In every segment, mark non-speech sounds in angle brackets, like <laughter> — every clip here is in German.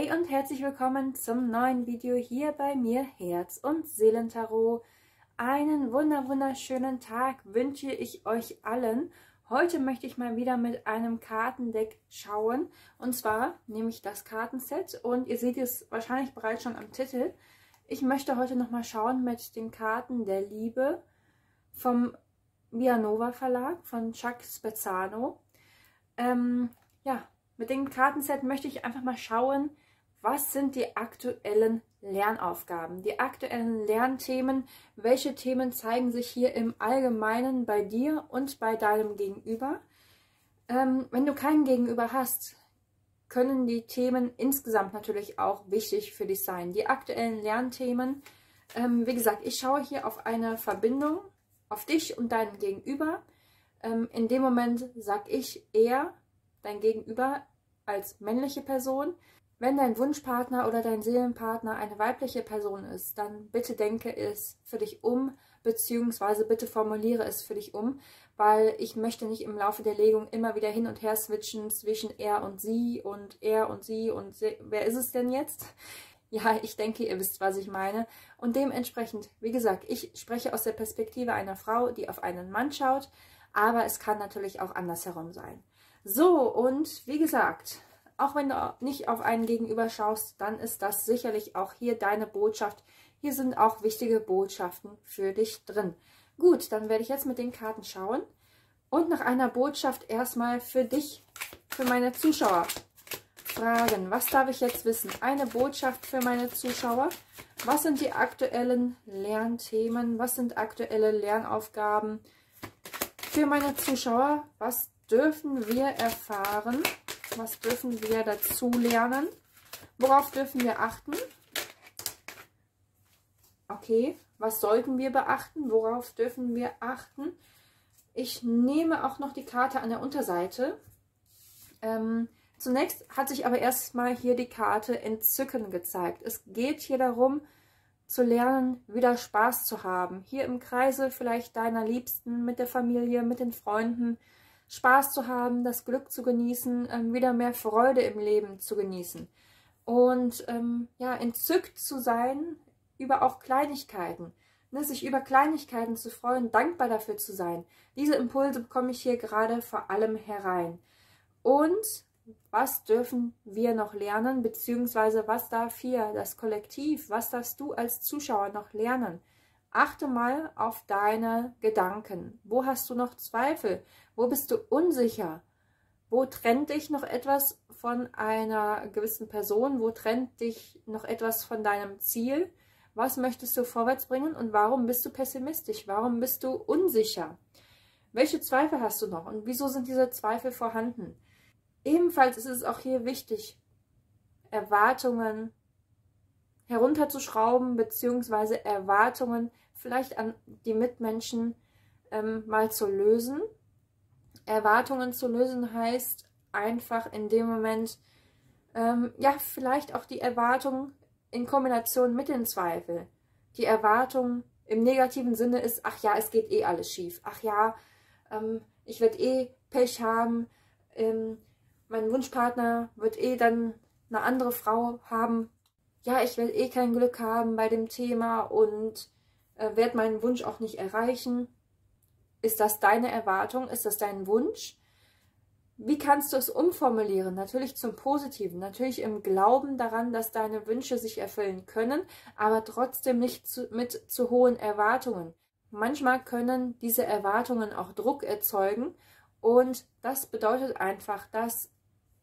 Hey und herzlich willkommen zum neuen Video hier bei mir Herz- und Seelentarot. Einen wunder wunderschönen Tag wünsche ich euch allen. Heute möchte ich mal wieder mit einem Kartendeck schauen. Und zwar nehme ich das Kartenset und ihr seht es wahrscheinlich bereits schon am Titel. Ich möchte heute nochmal schauen mit den Karten der Liebe vom Vianova Verlag von Chuck Spezzano. Ähm, ja, mit dem Kartenset möchte ich einfach mal schauen, was sind die aktuellen Lernaufgaben, die aktuellen Lernthemen, welche Themen zeigen sich hier im Allgemeinen bei dir und bei deinem Gegenüber. Ähm, wenn du keinen Gegenüber hast, können die Themen insgesamt natürlich auch wichtig für dich sein. Die aktuellen Lernthemen, ähm, wie gesagt, ich schaue hier auf eine Verbindung, auf dich und deinen Gegenüber. Ähm, in dem Moment sage ich eher, dein Gegenüber als männliche Person. Wenn dein Wunschpartner oder dein Seelenpartner eine weibliche Person ist, dann bitte denke es für dich um, beziehungsweise bitte formuliere es für dich um, weil ich möchte nicht im Laufe der Legung immer wieder hin und her switchen zwischen er und sie und er und sie und sie. wer ist es denn jetzt? <laughs> Ja, ich denke, ihr wisst, was ich meine. Und dementsprechend, wie gesagt, ich spreche aus der Perspektive einer Frau, die auf einen Mann schaut, aber es kann natürlich auch andersherum sein. So, und wie gesagt, auch wenn du nicht auf einen Gegenüber schaust, dann ist das sicherlich auch hier deine Botschaft. Hier sind auch wichtige Botschaften für dich drin. Gut, dann werde ich jetzt mit den Karten schauen und nach einer Botschaft erstmal für dich, für meine Zuschauer fragen. Was darf ich jetzt wissen? Eine Botschaft für meine Zuschauer. Was sind die aktuellen Lernthemen? Was sind aktuelle Lernaufgaben für meine Zuschauer? Was dürfen wir erfahren? Was dürfen wir dazu lernen? Worauf dürfen wir achten? Okay, was sollten wir beachten? Worauf dürfen wir achten? Ich nehme auch noch die Karte an der Unterseite. Ähm, zunächst hat sich aber erstmal hier die Karte Entzücken gezeigt. Es geht hier darum, zu lernen, wieder Spaß zu haben. Hier im Kreise vielleicht deiner Liebsten, mit der Familie, mit den Freunden, Spaß zu haben, das Glück zu genießen, ähm, wieder mehr Freude im Leben zu genießen. Und ähm, ja, entzückt zu sein über auch Kleinigkeiten. Ne, sich über Kleinigkeiten zu freuen, dankbar dafür zu sein. Diese Impulse bekomme ich hier gerade vor allem herein. Und was dürfen wir noch lernen, beziehungsweise was darf hier das Kollektiv, was darfst du als Zuschauer noch lernen? Achte mal auf deine Gedanken. Wo hast du noch Zweifel? Wo bist du unsicher? Wo trennt dich noch etwas von einer gewissen Person? Wo trennt dich noch etwas von deinem Ziel? Was möchtest du vorwärts bringen und warum bist du pessimistisch? Warum bist du unsicher? Welche Zweifel hast du noch und wieso sind diese Zweifel vorhanden? Ebenfalls ist es auch hier wichtig, Erwartungen herunterzuschrauben, beziehungsweise Erwartungen vielleicht an die Mitmenschen ähm, mal zu lösen. Erwartungen zu lösen heißt einfach in dem Moment, ähm, ja, vielleicht auch die Erwartung in Kombination mit den Zweifeln. Die Erwartung im negativen Sinne ist, ach ja, es geht eh alles schief. Ach ja, ähm, ich werde eh Pech haben. Ähm, mein Wunschpartner wird eh dann eine andere Frau haben. Ja, ich werde eh kein Glück haben bei dem Thema und äh, werde meinen Wunsch auch nicht erreichen. Ist das deine Erwartung? Ist das dein Wunsch? Wie kannst du es umformulieren? Natürlich zum Positiven, natürlich im Glauben daran, dass deine Wünsche sich erfüllen können, aber trotzdem nicht zu, mit zu hohen Erwartungen. Manchmal können diese Erwartungen auch Druck erzeugen und das bedeutet einfach, dass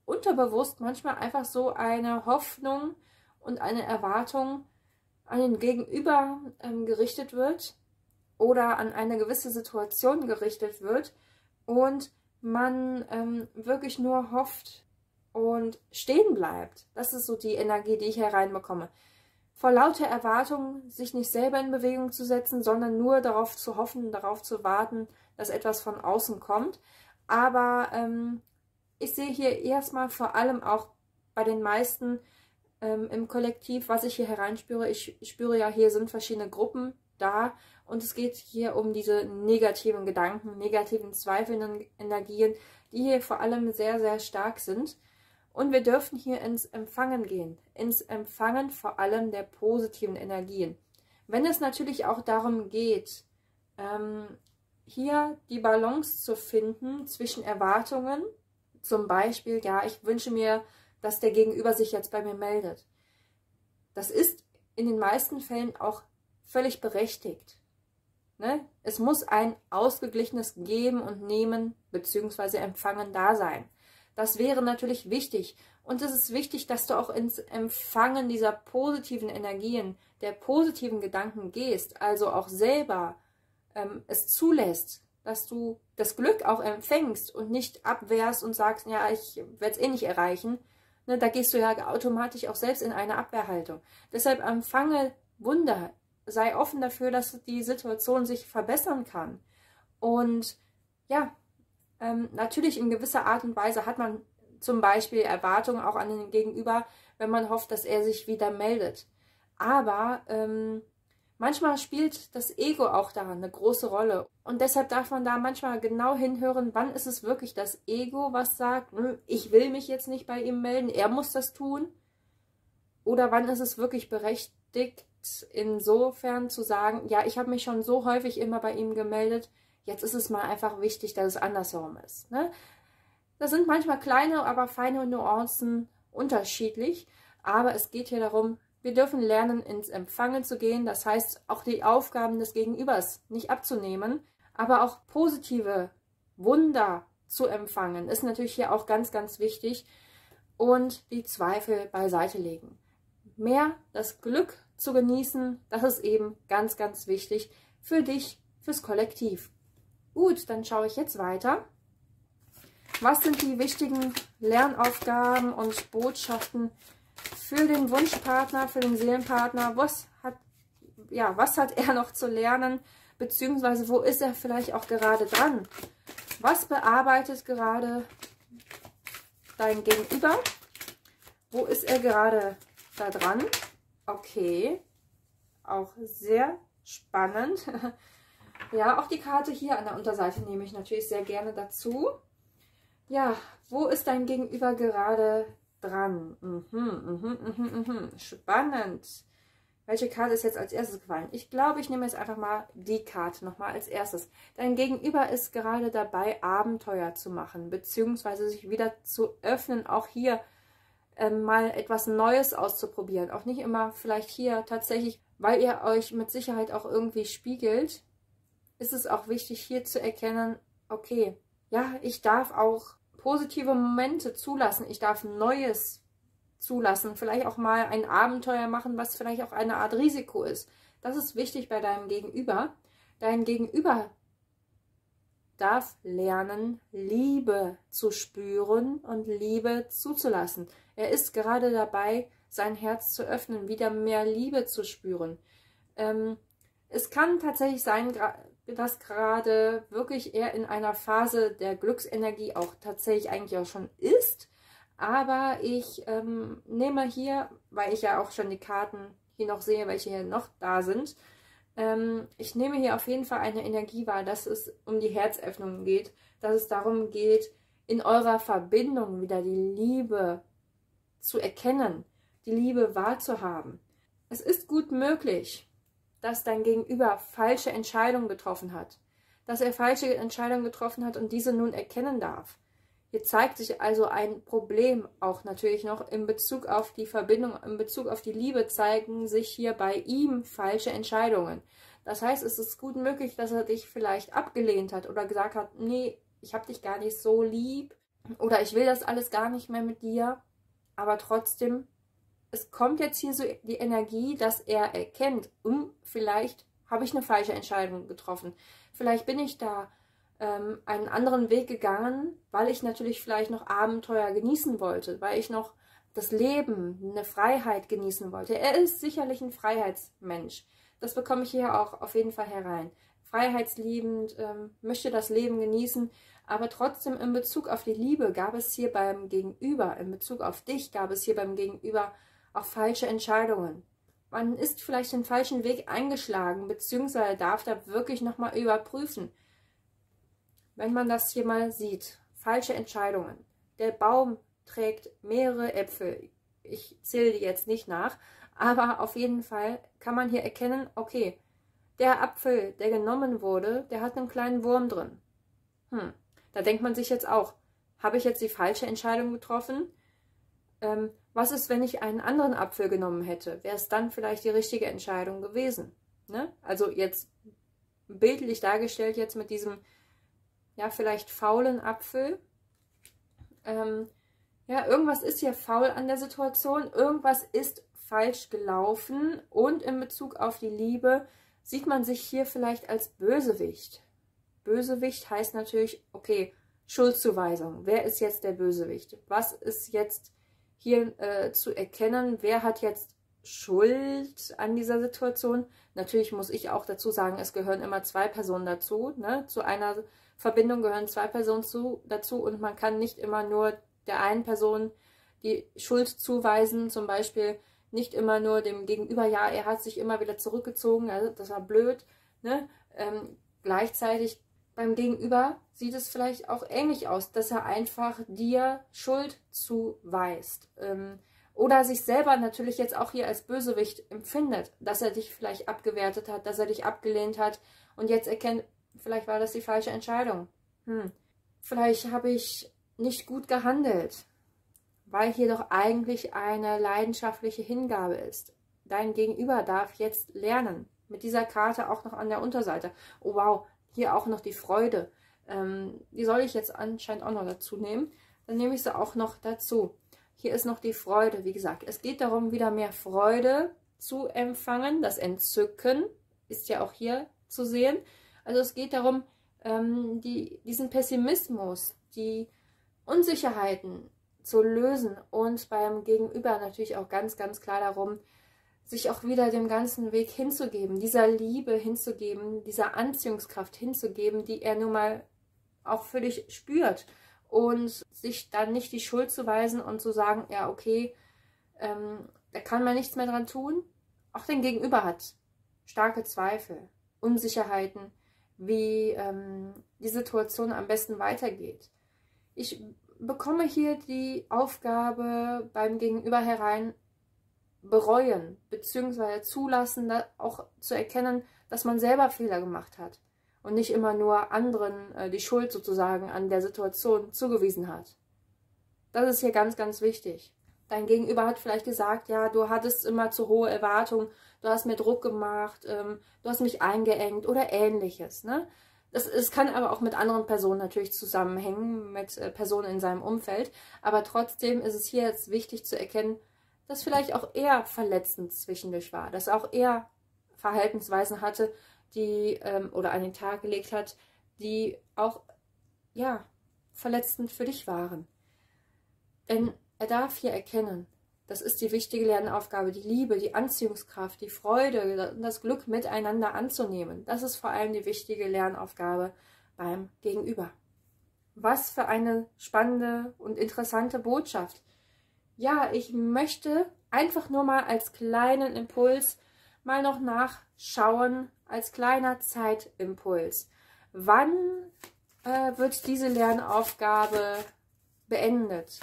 unterbewusst manchmal einfach so eine Hoffnung und eine Erwartung an den Gegenüber ähm, gerichtet wird oder an eine gewisse Situation gerichtet wird und man ähm, wirklich nur hofft und stehen bleibt. Das ist so die Energie, die ich hereinbekomme. Vor lauter Erwartungen sich nicht selber in Bewegung zu setzen, sondern nur darauf zu hoffen, darauf zu warten, dass etwas von außen kommt. Aber ähm, ich sehe hier erstmal vor allem auch bei den meisten ähm, im Kollektiv, was ich hier hereinspüre. Ich spüre ja, hier sind verschiedene Gruppen da und es geht hier um diese negativen Gedanken, negativen, zweifelnden Energien, die hier vor allem sehr, sehr stark sind. Und wir dürfen hier ins Empfangen gehen, ins Empfangen vor allem der positiven Energien. Wenn es natürlich auch darum geht, ähm, hier die Balance zu finden zwischen Erwartungen, zum Beispiel, ja, ich wünsche mir, dass der Gegenüber sich jetzt bei mir meldet. Das ist in den meisten Fällen auch völlig berechtigt. Ne? Es muss ein ausgeglichenes Geben und Nehmen bzw. Empfangen da sein. Das wäre natürlich wichtig. Und es ist wichtig, dass du auch ins Empfangen dieser positiven Energien, der positiven Gedanken gehst, also auch selber ähm, es zulässt, dass du das Glück auch empfängst und nicht abwehrst und sagst, ja, ich werde es eh nicht erreichen. Ne, da gehst du ja automatisch auch selbst in eine Abwehrhaltung. Deshalb empfange Wunder, sei offen dafür, dass die Situation sich verbessern kann. Und ja, ähm, natürlich in gewisser Art und Weise hat man zum Beispiel Erwartungen auch an den Gegenüber, wenn man hofft, dass er sich wieder meldet. Aber ähm, Manchmal spielt das Ego auch daran eine große Rolle. Und deshalb darf man da manchmal genau hinhören, wann ist es wirklich das Ego, was sagt, ich will mich jetzt nicht bei ihm melden, er muss das tun. Oder wann ist es wirklich berechtigt, insofern zu sagen, ja, ich habe mich schon so häufig immer bei ihm gemeldet, jetzt ist es mal einfach wichtig, dass es andersherum ist. Ne? Das sind manchmal kleine, aber feine Nuancen unterschiedlich. Aber es geht hier darum, wir dürfen lernen, ins Empfangen zu gehen, das heißt auch die Aufgaben des Gegenübers nicht abzunehmen, aber auch positive Wunder zu empfangen, ist natürlich hier auch ganz, ganz wichtig und die Zweifel beiseite legen. Mehr das Glück zu genießen, das ist eben ganz, ganz wichtig für dich, fürs Kollektiv. Gut, dann schaue ich jetzt weiter. Was sind die wichtigen Lernaufgaben und Botschaften, für den Wunschpartner, für den Seelenpartner, was hat, ja, was hat er noch zu lernen, beziehungsweise wo ist er vielleicht auch gerade dran? Was bearbeitet gerade dein Gegenüber? Wo ist er gerade da dran? Okay, auch sehr spannend. <laughs> ja, auch die Karte hier an der Unterseite nehme ich natürlich sehr gerne dazu. Ja, wo ist dein Gegenüber gerade dran. Mhm, mhm, mhm, mhm. Spannend. Welche Karte ist jetzt als erstes gefallen? Ich glaube, ich nehme jetzt einfach mal die Karte nochmal als erstes. Dein Gegenüber ist gerade dabei, Abenteuer zu machen, beziehungsweise sich wieder zu öffnen, auch hier äh, mal etwas Neues auszuprobieren. Auch nicht immer vielleicht hier tatsächlich, weil ihr euch mit Sicherheit auch irgendwie spiegelt, ist es auch wichtig, hier zu erkennen, okay, ja, ich darf auch positive Momente zulassen. Ich darf Neues zulassen. Vielleicht auch mal ein Abenteuer machen, was vielleicht auch eine Art Risiko ist. Das ist wichtig bei deinem Gegenüber. Dein Gegenüber darf lernen, Liebe zu spüren und Liebe zuzulassen. Er ist gerade dabei, sein Herz zu öffnen, wieder mehr Liebe zu spüren. Ähm, es kann tatsächlich sein, das gerade wirklich eher in einer Phase der Glücksenergie auch tatsächlich eigentlich auch schon ist. Aber ich ähm, nehme hier, weil ich ja auch schon die Karten hier noch sehe, welche hier noch da sind, ähm, ich nehme hier auf jeden Fall eine Energie wahr, dass es um die Herzöffnung geht, dass es darum geht, in eurer Verbindung wieder die Liebe zu erkennen, die Liebe wahrzuhaben. Es ist gut möglich, dass dein Gegenüber falsche Entscheidungen getroffen hat, dass er falsche Entscheidungen getroffen hat und diese nun erkennen darf. Hier zeigt sich also ein Problem auch natürlich noch in Bezug auf die Verbindung, in Bezug auf die Liebe zeigen sich hier bei ihm falsche Entscheidungen. Das heißt, es ist gut möglich, dass er dich vielleicht abgelehnt hat oder gesagt hat, nee, ich habe dich gar nicht so lieb oder ich will das alles gar nicht mehr mit dir, aber trotzdem es kommt jetzt hier so die Energie, dass er erkennt, um, vielleicht habe ich eine falsche Entscheidung getroffen. Vielleicht bin ich da ähm, einen anderen Weg gegangen, weil ich natürlich vielleicht noch Abenteuer genießen wollte, weil ich noch das Leben, eine Freiheit genießen wollte. Er ist sicherlich ein Freiheitsmensch. Das bekomme ich hier auch auf jeden Fall herein. Freiheitsliebend, ähm, möchte das Leben genießen, aber trotzdem in Bezug auf die Liebe gab es hier beim Gegenüber, in Bezug auf dich gab es hier beim Gegenüber auch falsche Entscheidungen. Man ist vielleicht den falschen Weg eingeschlagen, beziehungsweise darf da wirklich nochmal überprüfen. Wenn man das hier mal sieht, falsche Entscheidungen. Der Baum trägt mehrere Äpfel. Ich zähle die jetzt nicht nach, aber auf jeden Fall kann man hier erkennen, okay, der Apfel, der genommen wurde, der hat einen kleinen Wurm drin. Hm, da denkt man sich jetzt auch, habe ich jetzt die falsche Entscheidung getroffen? Ähm, was ist, wenn ich einen anderen Apfel genommen hätte? Wäre es dann vielleicht die richtige Entscheidung gewesen? Ne? Also jetzt bildlich dargestellt jetzt mit diesem, ja, vielleicht faulen Apfel. Ähm, ja, irgendwas ist hier faul an der Situation, irgendwas ist falsch gelaufen und in Bezug auf die Liebe sieht man sich hier vielleicht als Bösewicht. Bösewicht heißt natürlich, okay, Schuldzuweisung. Wer ist jetzt der Bösewicht? Was ist jetzt hier äh, zu erkennen? Wer hat jetzt Schuld an dieser Situation? Natürlich muss ich auch dazu sagen, es gehören immer zwei Personen dazu. Ne? Zu einer Verbindung gehören zwei Personen zu, dazu und man kann nicht immer nur der einen Person die Schuld zuweisen, zum Beispiel nicht immer nur dem Gegenüber, ja, er hat sich immer wieder zurückgezogen, also das war blöd. Ne? Ähm, gleichzeitig beim Gegenüber sieht es vielleicht auch ähnlich aus, dass er einfach dir Schuld zuweist. Ähm, oder sich selber natürlich jetzt auch hier als Bösewicht empfindet, dass er dich vielleicht abgewertet hat, dass er dich abgelehnt hat und jetzt erkennt, vielleicht war das die falsche Entscheidung. Hm. Vielleicht habe ich nicht gut gehandelt weil hier doch eigentlich eine leidenschaftliche Hingabe ist. Dein Gegenüber darf jetzt lernen. Mit dieser Karte auch noch an der Unterseite. Oh wow, hier auch noch die Freude. Ähm, die soll ich jetzt anscheinend auch noch dazu nehmen. Dann nehme ich sie auch noch dazu. Hier ist noch die Freude. Wie gesagt, es geht darum, wieder mehr Freude zu empfangen. Das Entzücken ist ja auch hier zu sehen. Also es geht darum, ähm, die, diesen Pessimismus, die Unsicherheiten zu lösen und beim Gegenüber natürlich auch ganz, ganz klar darum, sich auch wieder dem ganzen Weg hinzugeben, dieser Liebe hinzugeben, dieser Anziehungskraft hinzugeben, die er nun mal auch für dich spürt und sich dann nicht die Schuld zu weisen und zu sagen, ja, okay, ähm, da kann man nichts mehr dran tun. Auch dein Gegenüber hat starke Zweifel, Unsicherheiten, wie ähm, die Situation am besten weitergeht. Ich bekomme hier die Aufgabe beim Gegenüber herein bereuen, beziehungsweise zulassen, auch zu erkennen, dass man selber Fehler gemacht hat und nicht immer nur anderen äh, die Schuld sozusagen an der Situation zugewiesen hat. Das ist hier ganz, ganz wichtig. Dein Gegenüber hat vielleicht gesagt, ja, du hattest immer zu hohe Erwartungen, du hast mir Druck gemacht, ähm, du hast mich eingeengt oder ähnliches. Ne? Es, es kann aber auch mit anderen Personen natürlich zusammenhängen, mit äh, Personen in seinem Umfeld. Aber trotzdem ist es hier jetzt wichtig zu erkennen, dass vielleicht auch er verletzend zwischendurch war, dass auch er Verhaltensweisen hatte, die ähm, oder an den Tag gelegt hat, die auch ja verletzend für dich waren. Denn er darf hier erkennen, das ist die wichtige Lernaufgabe, die Liebe, die Anziehungskraft, die Freude, das Glück miteinander anzunehmen. Das ist vor allem die wichtige Lernaufgabe beim Gegenüber. Was für eine spannende und interessante Botschaft. Ja, ich möchte einfach nur mal als kleinen Impuls mal noch nachschauen, als kleiner Zeitimpuls. Wann äh, wird diese Lernaufgabe beendet?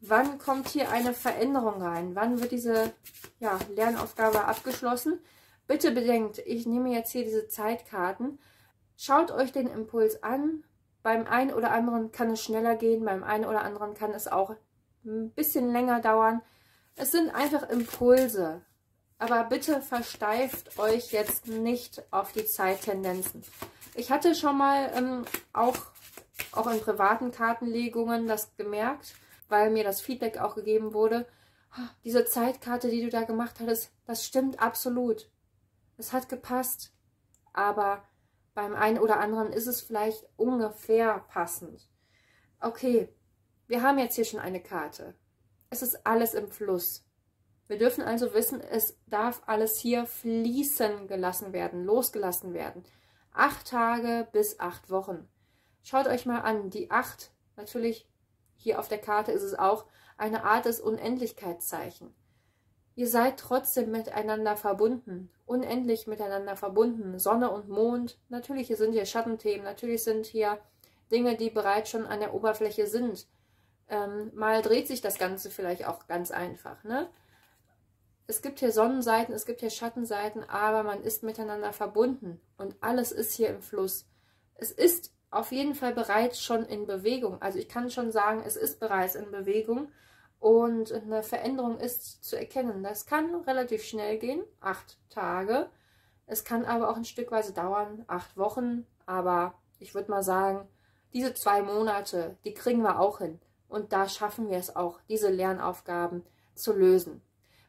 Wann kommt hier eine Veränderung rein? Wann wird diese ja, Lernaufgabe abgeschlossen? Bitte bedenkt, ich nehme jetzt hier diese Zeitkarten. Schaut euch den Impuls an. Beim einen oder anderen kann es schneller gehen, beim einen oder anderen kann es auch ein bisschen länger dauern. Es sind einfach Impulse. Aber bitte versteift euch jetzt nicht auf die Zeittendenzen. Ich hatte schon mal ähm, auch, auch in privaten Kartenlegungen das gemerkt weil mir das Feedback auch gegeben wurde, ah, diese Zeitkarte, die du da gemacht hattest, das stimmt absolut. Es hat gepasst. Aber beim einen oder anderen ist es vielleicht ungefähr passend. Okay, wir haben jetzt hier schon eine Karte. Es ist alles im Fluss. Wir dürfen also wissen, es darf alles hier fließen gelassen werden, losgelassen werden. Acht Tage bis acht Wochen. Schaut euch mal an, die acht, natürlich hier auf der Karte ist es auch eine Art des Unendlichkeitszeichen. Ihr seid trotzdem miteinander verbunden, unendlich miteinander verbunden. Sonne und Mond, natürlich sind hier Schattenthemen, natürlich sind hier Dinge, die bereits schon an der Oberfläche sind. Ähm, mal dreht sich das Ganze vielleicht auch ganz einfach. Ne? Es gibt hier Sonnenseiten, es gibt hier Schattenseiten, aber man ist miteinander verbunden und alles ist hier im Fluss. Es ist auf jeden Fall bereits schon in Bewegung. Also ich kann schon sagen, es ist bereits in Bewegung und eine Veränderung ist zu erkennen. Das kann relativ schnell gehen, acht Tage. Es kann aber auch ein Stückweise dauern, acht Wochen. Aber ich würde mal sagen, diese zwei Monate, die kriegen wir auch hin. Und da schaffen wir es auch, diese Lernaufgaben zu lösen.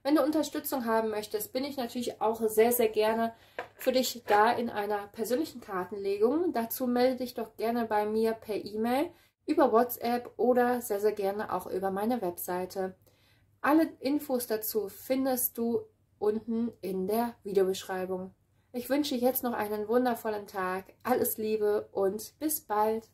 Wenn du Unterstützung haben möchtest, bin ich natürlich auch sehr, sehr gerne für dich da in einer persönlichen Kartenlegung. Dazu melde dich doch gerne bei mir per E-Mail über WhatsApp oder sehr, sehr gerne auch über meine Webseite. Alle Infos dazu findest du unten in der Videobeschreibung. Ich wünsche jetzt noch einen wundervollen Tag, alles Liebe und bis bald.